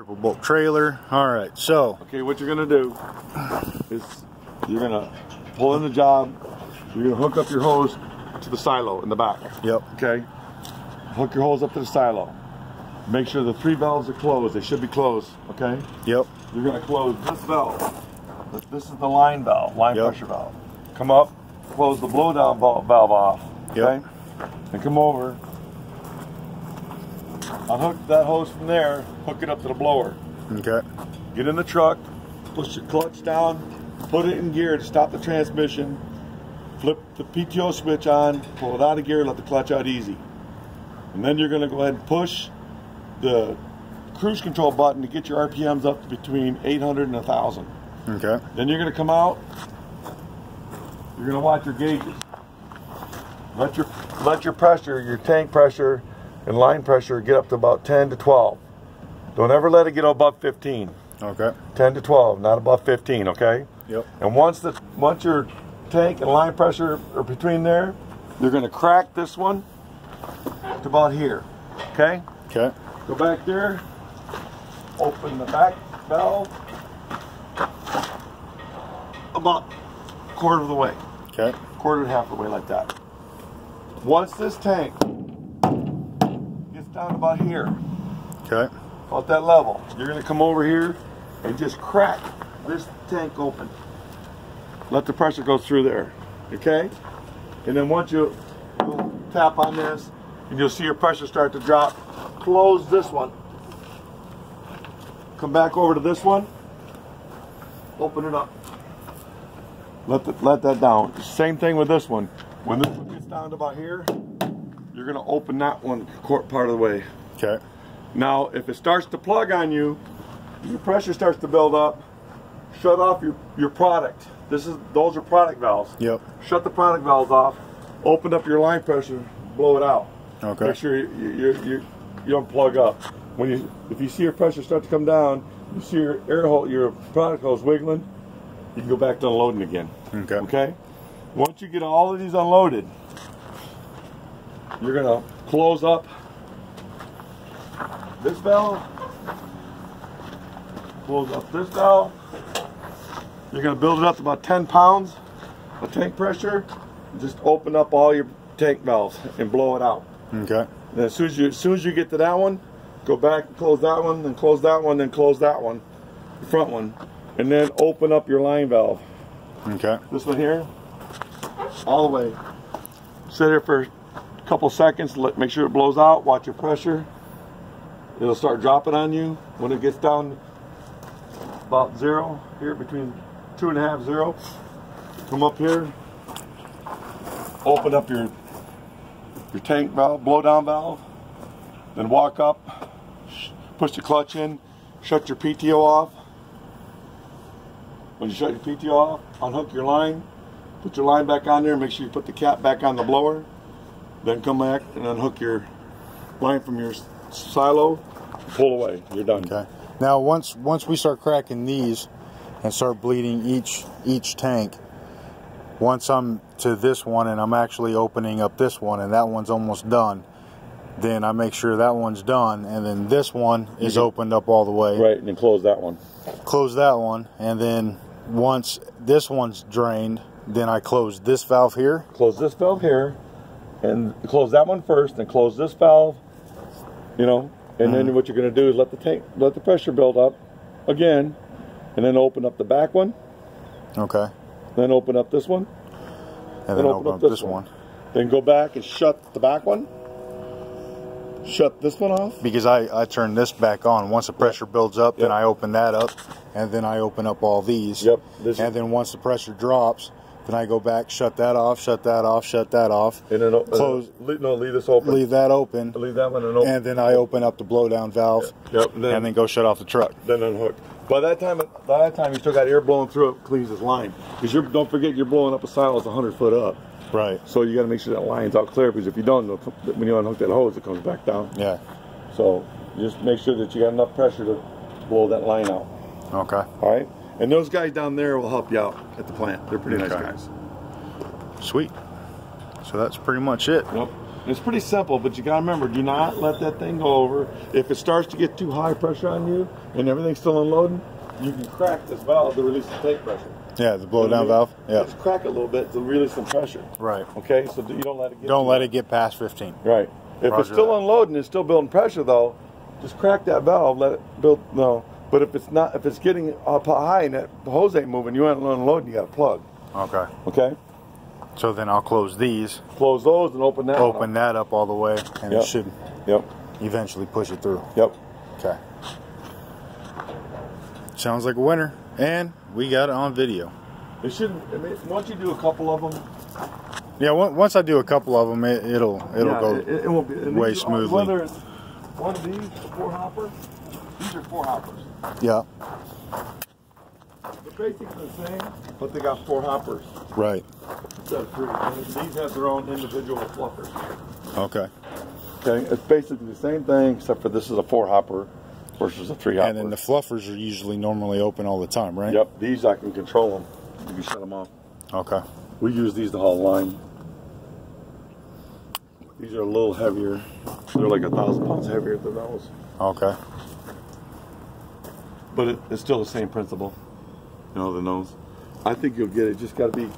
Triple bolt trailer. All right, so. Okay, what you're gonna do is you're gonna pull in the job. You're gonna hook up your hose to the silo in the back. Yep. Okay. Hook your hose up to the silo. Make sure the three valves are closed. They should be closed. Okay. Yep. You're gonna close this valve. This is the line valve, line Yep. pressure valve. Come up, close the blowdown valve, valve off. Yep. Okay. And come over. Unhook that hose from there. Hook it up to the blower. Okay. Get in the truck, push your clutch down, put it in gear to stop the transmission, flip the PTO switch on, pull it out of gear, let the clutch out easy. And then you're going to go ahead and push the cruise control button to get your RPMs up to between 800 and 1,000. Okay. Then you're going to come out, you're going to watch your gauges. Let your, let your pressure, your tank pressure and line pressure get up to about 10 to 12. Don't ever let it get above 15. Okay. 10 to 12, not above 15, okay? Yep. And once the once your tank and line pressure are between there, you're going to crack this one to about here, okay? Okay. Go back there, open the back valve about quarter of the way, Okay. quarter and half of the way like that. Once this tank down about here, Okay. about that level. You're gonna come over here and just crack this tank open. Let the pressure go through there, okay? And then once you tap on this, and you'll see your pressure start to drop. Close this one. Come back over to this one. Open it up. Let the, let that down. Same thing with this one. When this one gets down to about here, you're gonna open that one quar- part of the way. Okay. Now, if it starts to plug on you, your pressure starts to build up. Shut off your, your product. This is those are product valves. Yep. Shut the product valves off. Open up your line pressure. Blow it out. Okay. Make sure you you, you, you, you don't plug up. When you if you see your pressure start to come down, you see your air hole your product hose wiggling. You can go back to unloading again. Okay. Okay. Once you get all of these unloaded, you're gonna close up this valve, close up this valve. You're gonna build it up to about 10 pounds of tank pressure. Just open up all your tank valves and blow it out. Okay. And as soon as you as soon as you get to that one, go back and close that one, then close that one, then close that one, the front one, and then open up your line valve. Okay. This one here, all the way. Sit there for couple seconds, let, make sure it blows out, watch your pressure. It'll start dropping on you. When it gets down about zero, here between two and a half, zero, come up here, open up your your tank valve, blow down valve, then walk up, push the clutch in, shut your PTO off, when you shut your PTO off, unhook your line, put your line back on there, make sure you put the cap back on the blower, then come back and unhook your line from your silo, pull away. You're done. Okay. Now, once once we start cracking these and start bleeding each each tank, once I'm to this one and I'm actually opening up this one and that one's almost done, then I make sure that one's done and then this one is Mhm. opened up all the way. Right, and then close that one. Close that one and then once this one's drained, then I close this valve here. Close this valve here, and close that one first, then close this valve. You know, and then mm-hmm. what you're going to do is let the tank, let the pressure build up again, and then open up the back one, Okay. then open up this one, And then open, up this one. then go back and shut the back one. Shut this one off. because I, I turn this back on. Once the pressure builds up, then I open that up, and then I open up all these. Yep, this- and then once the pressure drops, then I go back, shut that off, shut that off, shut that off, And then o- Close- Uh, leave, no, leave this open. leave that open, Leave that one and open. and then I open up the blowdown valve, Yep. And then, and then go shut off the truck. then unhook. By that time, by that time, you still got air blowing through it, cleans this line. Because you're don't forget you're blowing up a silo that's 100 foot up. Right. So you got to make sure that line's out clear. Because if you don't, when you unhook that hose, it comes back down. Yeah. So just make sure that you got enough pressure to blow that line out. Okay. All right. And those guys down there will help you out at the plant. They're pretty nice guys. Sweet. So that's pretty much it. Yep. It's pretty simple, but you gotta remember, do not let that thing go over. If it starts to get too high pressure on you and everything's still unloading, you can crack this valve to release the tank pressure. Yeah, the blow down what I mean? valve. Yeah. Just crack it a little bit to release some pressure. Right. Okay, so you don't let it get Don't let it get past 15. Right. If Roger it's still that. unloading, it's still building pressure though. Just crack that valve, let it build. No, but if it's not, if it's getting up high and that hose ain't moving, you ain't unloading. You got to plug. Okay. Okay. So then I'll close these, Close those and open that. open up. that up all the way, and Yep. it should Yep. eventually push it through. Yep. Okay. Sounds like a winner. And we got it on video. It shouldn't. I mean, once you do a couple of them, Yeah, once I do a couple of them, it, it'll it'll yeah, go. It, it won't be way uh, smoothly. Whether it's one of these four hoppers, these are four hoppers. yeah, They're basically the same, but they got four hoppers right. instead of three. And these have their own individual fluffers. Okay. Okay, it's basically the same thing except for this is a four hopper versus a three hopper. And then the fluffers are usually normally open all the time, right? Yep, these I can control them. You can shut them off. Okay. We use these to haul line. These are a little heavier. They're like a thousand pounds heavier than those. Okay. But it, it's still the same principle. You know, the nose. I think you'll get it. Just got to be